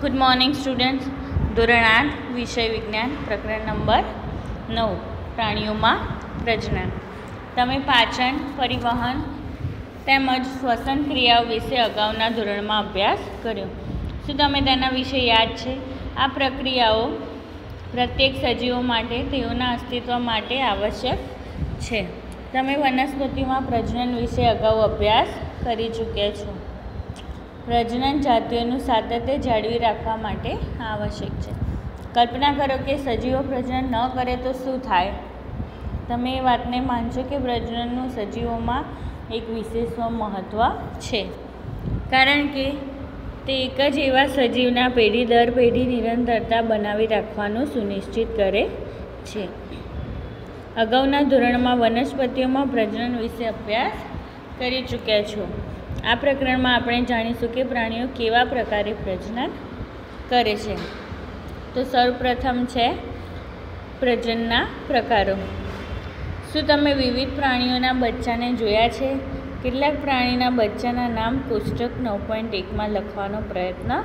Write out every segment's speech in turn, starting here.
Good morning students ધોરણ આઠ વિષય વિજ્ઞાન, પ્રકરણ નંબર નવ, પ્રાણીઓમાં પ્રજનન. તમે પાચન, પરિવહન તેમજ શ્વસન ક્રિયાઓ વિશે અગાઉના ધોરણમાં અભ્યાસ કર્યો. શું તમે તેના વિશે યાદ છે? આ પ્રક્રિયાઓ પ્રત્યેક સજીવો માટે, તેઓના અસ્તિત્વ માટે આવશ્યક છે. તમે વનસ્પતિમાં પ્રજનન વિશે અગાઉ અભ્યાસ કરી ચૂક્યા છો. પ્રજનન જાતિઓનું સાતત્ય જાળવી રાખવા માટે આવશ્યક છે. કલ્પના કરો કે સજીવો પ્રજનન ન કરે તો શું થાય? તમે એ વાતને માનશો કે પ્રજનનનું સજીવોમાં એક વિશેષ મહત્ત્વ છે? કારણ કે તે એક જ એવા સજીવના પેઢી દર પેઢી નિરંતરતા બનાવી રાખવાનું સુનિશ્ચિત કરે છે. અગાઉના ધોરણમાં વનસ્પતિઓમાં પ્રજનન વિશે અભ્યાસ કરી ચૂક્યા છો. આ પ્રકરણમાં આપણે જાણીશું કે પ્રાણીઓ કેવા પ્રકારે પ્રજનન કરે છે. તો સૌપ્રથમ છે પ્રજનના પ્રકારો. શું તમે વિવિધ પ્રાણીઓના બચ્ચાને જોયા છે? કેટલાક પ્રાણીના બચ્ચાના નામ કોષ્ટક નવ પોઈન્ટ એકમાં લખવાનો પ્રયત્ન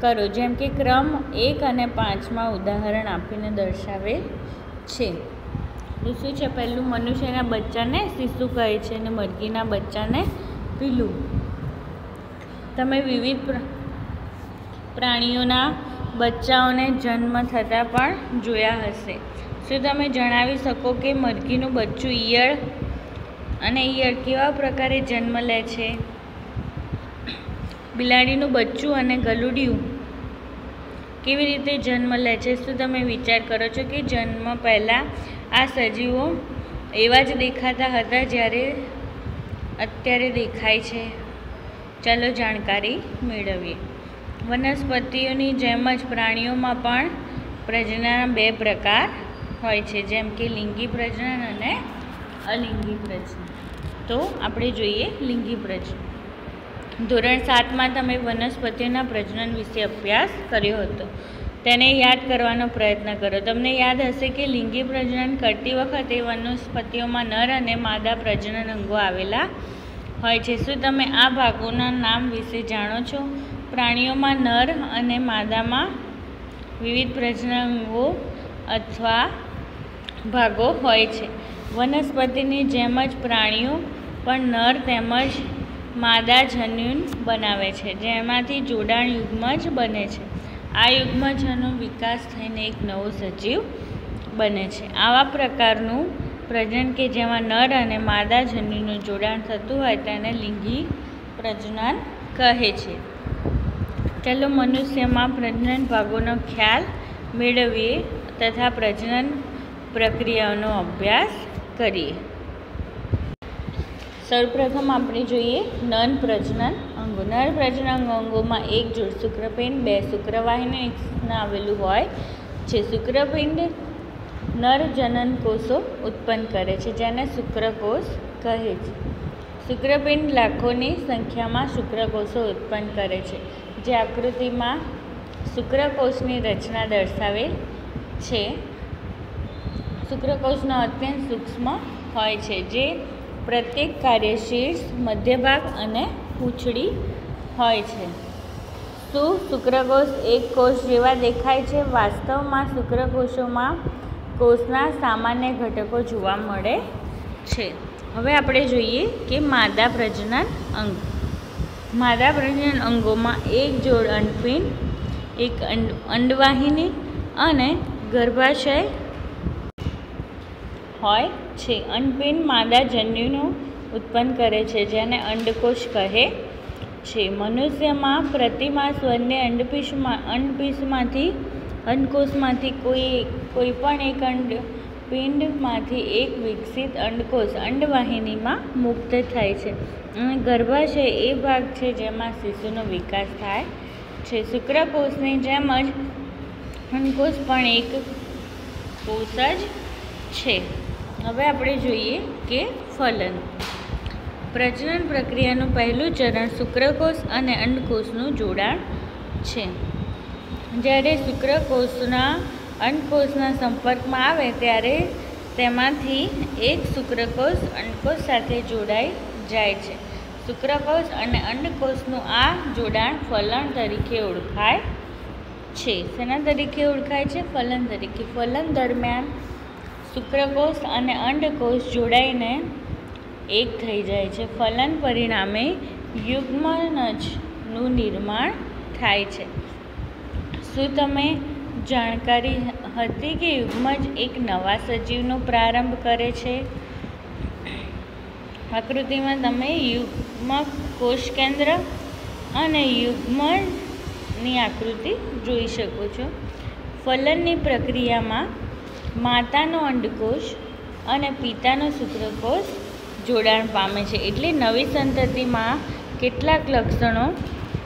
કરો, જેમ કે ક્રમ એક અને પાંચમાં ઉદાહરણ આપીને દર્શાવે છે. તો શું છે? પહેલું મનુષ્યના બચ્ચાને શિશુ કહે છે અને મરઘીના બચ્ચાને પીલું તમે વિવિધ પ્રાણીઓના બચ્ચાઓને જન્મ થતાં પણ જોયા હશે. શું તમે જણાવી શકો કે મરઘીનું બચ્ચું ઈયળ અને ઈયળ કેવા પ્રકારે જન્મ લે છે? બિલાડીનું બચ્ચું અને ગલુડિયું કેવી રીતે જન્મ લે છે? શું તમે વિચાર કરો છો કે જન્મ પહેલાં આ સજીવો એવા જ દેખાતા હતા જ્યારે અત્યારે દેખાય છે. ચાલો જાણકારી મેળવીએ. વનસ્પતિઓની જેમ જ પ્રાણીઓમાં પણ પ્રજનનના બે પ્રકાર હોય છે, જેમ કે લિંગી પ્રજનન અને અલિંગી પ્રજનન. તો આપણે જોઈએ લિંગી પ્રજનન. ધોરણ સાતમાં તમે વનસ્પતિઓના પ્રજનન વિશે અભ્યાસ કર્યો હતો. તેને યાદ કરવાનો પ્રયત્ન કરો તમને યાદ હશે કે લિંગી પ્રજનન કરતી વખતે વનસ્પતિઓમાં નર અને માદા પ્રજનન અંગો આવેલા હોય છે. શું તમે આ ભાગોના નામ વિશે જાણો છો? પ્રાણીઓમાં નર અને માદામાં વિવિધ પ્રજનન અંગો અથવા ભાગો હોય છે. વનસ્પતિની જેમ જ પ્રાણીઓ પણ નર તેમજ માદા જન્યુન બનાવે છે, જેમાંથી જોડાણ યુગ્મજ બને છે. આ યુગમાં જેનો વિકાસ થઈને એક નવો સજીવ બને છે. આવા પ્રકારનું પ્રજનન કે જેમાં નર અને માદા જન્યુનું જોડાણ થતું હોય તેને લિંગી પ્રજનન કહે છે. ચાલો મનુષ્યમાં પ્રજનન ભાગોનો ખ્યાલ મેળવીએ તથા પ્રજનન પ્રક્રિયાનો અભ્યાસ કરીએ. સૌપ્રથમ આપણે જોઈએ નન પ્રજનન. અંગો નર પ્રજનન અંગોમાં એક જોડ શુક્રપિંડ, બે શુક્રવાહિની આવેલું હોય છે શુક્રપિંડ નર જનન કોષો ઉત્પન્ન કરે છે, જેને શુક્રકોષ કહે છે. શુક્રપિંડ લાખોની સંખ્યામાં શુક્રકોષો ઉત્પન્ન કરે છે, જે આકૃતિમાં શુક્રકોષની રચના દર્શાવેલ છે. શુક્રકોષનો અત્યંત સૂક્ષ્મ હોય છે, જે પ્રત્યેક કાર્ય શીર્ષ મધ્યભાગ અને પૂંછડી હોય છે. શું શુક્રકોષ એક કોષ જેવા દેખાય છે. વાસ્તવમાં શુક્રકોષોમાં કોષના સામાન્ય ઘટકો જોવા મળે છે. હવે આપણે જોઈએ કે માદા પ્રજનન અંગ. માદા પ્રજનન અંગોમાં એક જોડ અંડપિંડ એક અંડ, અંડવાહિની અને ગર્ભાશય હોય છે. અંડપિંડ માદા જન્યુનું ઉત્પન્ન કરે છે, જેને અંડકોષ કહે છે. મનુષ્યમાં પ્રતિમાસ બંને અંડપીશમાં અંડપીશમાંથી અંડકોષમાંથી કોઈ કોઈ પણ એક અંડ પિંડમાંથી એક વિકસિત અંડકોષ અંડવાહિનીમાં મુક્ત થાય છે. અને ગર્ભાશય એ ભાગ છે જેમાં શિશુનો વિકાસ થાય છે. શુક્રકોષની જેમ જ અંડકોષ પણ એક કોષ જ છે. હવે આપણે જોઈએ કે ફલન. પ્રજનન પ્રક્રિયાનું પહેલું ચરણ શુક્રકોષ અને અંડકોષનું જોડાણ છે. જ્યારે શુક્રકોષના અંડકોષના સંપર્કમાં આવે ત્યારે તેમાંથી એક શુક્રકોષ અંડકોષ સાથે જોડાઈ જાય છે. શુક્રકોષ અને અંડકોષનું આ જોડાણ ફલન તરીકે ઓળખાય છે. શેના તરીકે ઓળખાય છે? ફલન તરીકે. ફલન દરમિયાન શુક્રકોષ અને અંડકોષ જોડાઈને એક થઈ જાય છે. ફલન પરિણામે યુગ્મનજનું નિર્માણ થાય છે. શું તમે જાણકારી હતી કે યુગ્મજ એક નવા સજીવનો પ્રારંભ કરે છે? આકૃતિમાં તમે યુગ્મ કોષ કેન્દ્ર અને યુગ્મની આકૃતિ જોઈ શકો છો. ફલનની પ્રક્રિયામાં માતાનો અંડકોષ અને પિતાનો શુક્રકોષ જોડાણ પામે છે. એટલે નવી સંતતિમાં કેટલાક લક્ષણો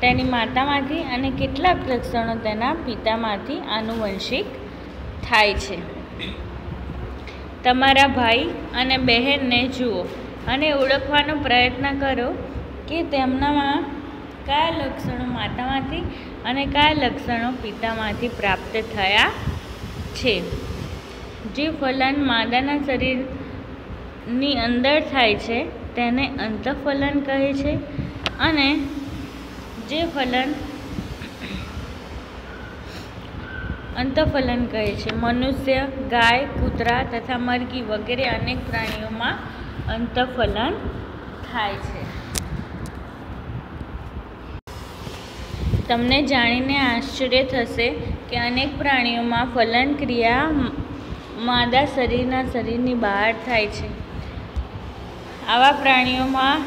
તેની માતામાંથી અને કેટલાક લક્ષણો તેના પિતામાંથી આનુવંશિક થાય છે. તમારા ભાઈ અને બહેનને જુઓ અને ઓળખવાનો પ્રયત્ન કરો કે તેમનામાં કયા લક્ષણો માતામાંથી અને કયા લક્ષણો પિતામાંથી પ્રાપ્ત થયા છે. જે ફલન માદાના શરીરની અંદર થાય છે, તેને અંતઃફલન કહે છે અને જે ફલન અંતઃફલન કહે છે, મનુષ્ય, ગાય, કૂતરા તથા મરઘી વગેરે અનેક પ્રાણીઓમાં અંતઃફલન થાય છે. તમને જાણીને આશ્ચર્ય થશે કે અનેક પ્રાણીઓમાં ફલન ક્રિયા માદા શરીરના શરીરની બહાર થાય છે. આવા પ્રાણીઓમાં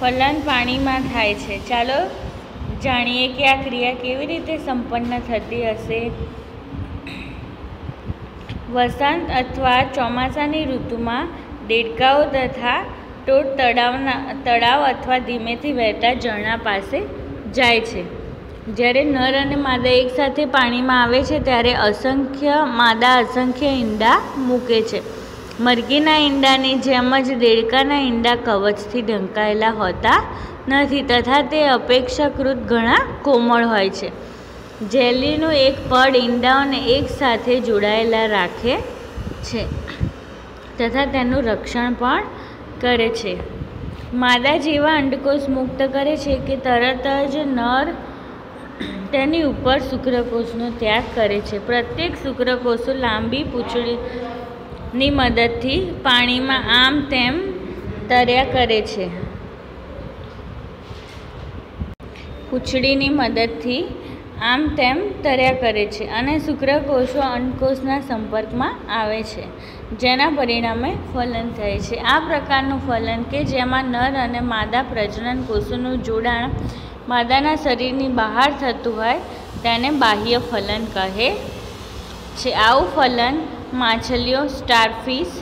ફલન પાણીમાં થાય છે. ચાલો જાણીએ કે આ ક્રિયા કેવી રીતે સંપન્ન થતી હશે. વસંત અથવા ચોમાસાની ઋતુમાં દેડકાઓ તથા ટોટ તળાવના, તળાવ અથવા ધીમેથી વહેતા ઝરણા પાસે જાય છે. જ્યારે નર અને માદા એકસાથે પાણીમાં આવે છે, ત્યારે અસંખ્ય માદા અસંખ્ય ઈંડા મૂકે છે. મરઘીના ઈંડાની જેમ જ દેડકાના ઈંડા કવચથી ઢંકાયેલા હોતા નથી તથા તે અપેક્ષાકૃત ઘણા કોમળ હોય છે. જેલીનું એક પડ ઈંડાઓને એકસાથે જોડાયેલા રાખે છે તથા તેનું રક્ષણ પણ કરે છે. માદા જેવા અંડકોષ મુક્ત કરે છે કે તરત જ નર તેની ઉપર શુક્રકોષનો ત્યાગ કરે છે. પ્રત્યેક શુક્રકોષો લાંબી પૂંછડીની મદદથી પાણીમાં આમ તેમ તર્યા કરે છે. પૂંછડીની મદદથી આમ તેમ તર્યા કરે છે અને શુક્રકોષો અંડકોષના સંપર્કમાં આવે છે, જેના પરિણામે ફલન થાય છે. આ પ્રકારનું ફલન કે જેમાં નર અને માદા પ્રજનન કોષોનું જોડાણ માદાના શરીરની બહાર થતું હોય તેને બાહ્ય ફલન કહે છે. આવું ફલન માછલીઓ સ્ટારફિશ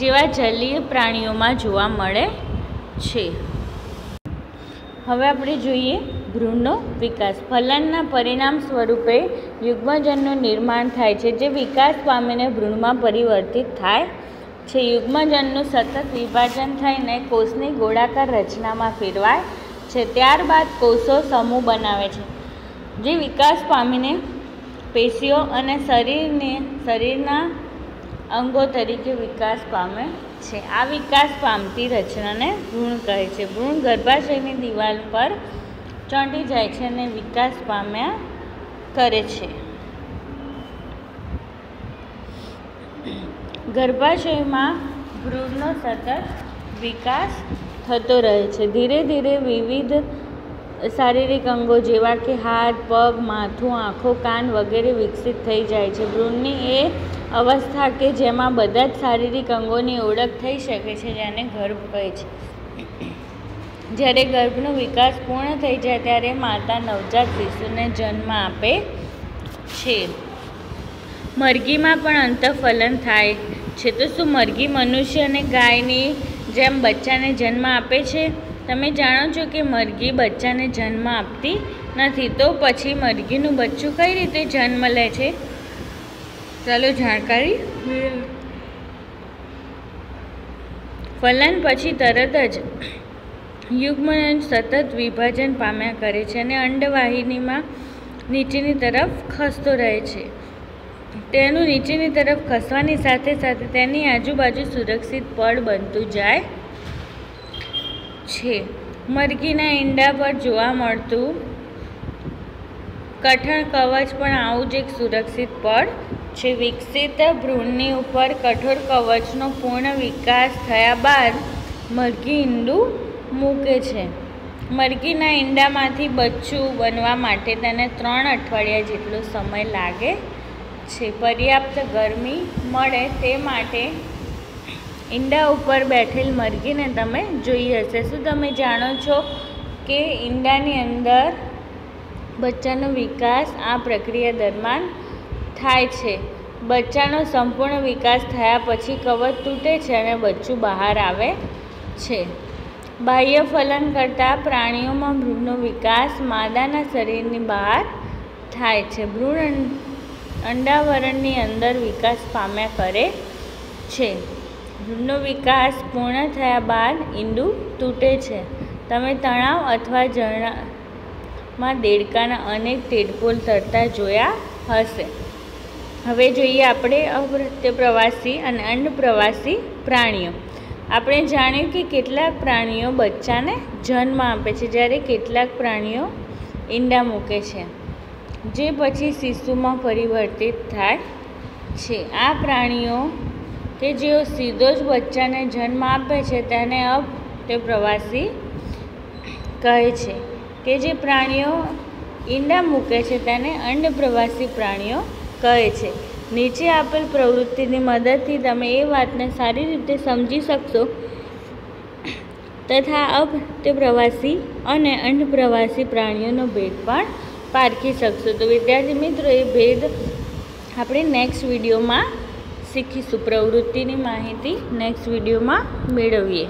જેવા જલીય પ્રાણીઓમાં જોવા મળે છે. હવે આપણે જોઈએ ભ્રૂણનો વિકાસ. ફલનના પરિણામ સ્વરૂપે યુગ્મજનનું નિર્માણ થાય છે, જે વિકાસ પામીને ભ્રૂણમાં પરિવર્તિત થાય છે. યુગ્મજનનું સતત વિભાજન થઈને કોષની ગોળાકાર રચનામાં ફેરવાય છે. ત્યારબાદ કોષો સમૂહ બનાવે છે, જે વિકાસ પામીને પેશીઓ અને શરીરને, શરીરના અંગો તરીકે વિકાસ પામે છે. આ વિકાસ પામતી રચનાને ભ્રૂણ કહે છે. ભ્રૂણ ગર્ભાશયની દિવાલ પર ચોંટી જાય છે અને વિકાસ પામ્યા કરે છે. ગર્ભાશયમાં ભ્રૂણનો સતત વિકાસ થતો રહે છે. ધીરે ધીરે વિવિધ શારીરિક અંગો જેવા કે હાથ, પગ, માથું, આંખો, કાન વગેરે વિકસિત થઈ જાય છે. ભ્રૂણની એ અવસ્થા કે જેમાં બધા જ શારીરિક અંગોની ઓળખ થઈ શકે છે, જેને ગર્ભ કહે છે. જ્યારે ગર્ભનો વિકાસ પૂર્ણ થઈ જાય ત્યારે માતા નવજાત શિશુને જન્મ આપે છે. મરઘીમાં પણ અંતઃફલન થાય છે. તો શું મરઘી મનુષ્ય અને ગાયની જેમ બચ્ચાને જન્મ આપે છે? તમે જાણો છો કે મરઘી બચ્ચાને જન્મ આપતી નથી, તો પછી મરઘીનું બચ્ચું કઈ રીતે જન્મ લે છે? ચાલો જાણકારી. ફલન પછી તરત જ યુગ્મન સતત વિભાજન પામ્યા કરે છે અને અંડવાહિનીમાં નીચેની તરફ ખસતો રહે છે. તેનું નીચેની તરફ ખસવાની સાથે સાથે તેની આજુબાજુ સુરક્ષિત પડ બનતું જાય છે. મરઘીના ઈંડા પર જોવા મળતું કઠણ કવચ પણ આવું જ એક સુરક્ષિત પડ છે. વિકસિત ભ્રૂણની ઉપર કઠોર કવચનો પૂર્ણ વિકાસ થયા બાદ મરઘી ઈંડું મૂકે છે. મરઘીના ઈંડામાંથી બચ્ચું બનવા માટે તેને ત્રણ અઠવાડિયા જેટલો સમય લાગે છે. પર્યાપ્ત ગરમી મળે તે માટે ઈંડા ઉપર બેઠેલ મરઘીને તમે જોઈ હશે. શું તમે જાણો છો કે ઈંડાની અંદર બચ્ચાનો વિકાસ આ પ્રક્રિયા દરમિયાન થાય છે? બચ્ચાનો સંપૂર્ણ વિકાસ થયા પછી કવચ તૂટે છે અને બચ્ચું બહાર આવે છે. બાહ્ય ફલન કરતાં પ્રાણીઓમાં ભ્રૂણનો વિકાસ માદાના શરીરની બહાર થાય છે. ભ્રૂણ અંડાવરણની અંદર વિકાસ પામ્યા કરે છે. ભ્રૂણનો વિકાસ પૂર્ણ થયા બાદ ઈંડું તૂટે છે. તમે તણાવ અથવા ઝરણામાં દેડકાના અનેક ટેડપોલ તરતા જોયા હશે. હવે જોઈએ આપણે અપ્રત્ય પ્રવાસી અને અંડ પ્રવાસી પ્રાણીઓ. આપણે જાણ્યું કે કેટલાક પ્રાણીઓ બચ્ચાને જન્મ આપે છે જ્યારે કેટલાક પ્રાણીઓ ઈંડા મૂકે છે, જે પછી શિશુમાં પરિવર્તિત થાય છે. આ પ્રાણીઓ કે જેઓ સીધો જ બચ્ચાને જન્મ આપે છે તેને અપ્રત્ય પ્રવાસી કહે છે કે જે પ્રાણીઓ ઈંડા મૂકે છે તેને અંડ પ્રવાસી પ્રાણીઓ કહે છે. નીચે આપેલ પ્રવૃત્તિની મદદથી તમે એ વાતને સારી રીતે સમજી શકશો. તથા અપ્રત્ય પ્રવાસી અને અંડ પ્રવાસી પ્રાણીઓનો ભેદ પણ પારખી શકશો. તો વિદ્યાર્થી મિત્રો, એ ભેદ આપણે નેક્સ્ટ વિડીયોમાં શીખીશું પ્રવૃત્તિની માહિતી નેક્સ્ટ વિડીયોમાં મેળવીએ.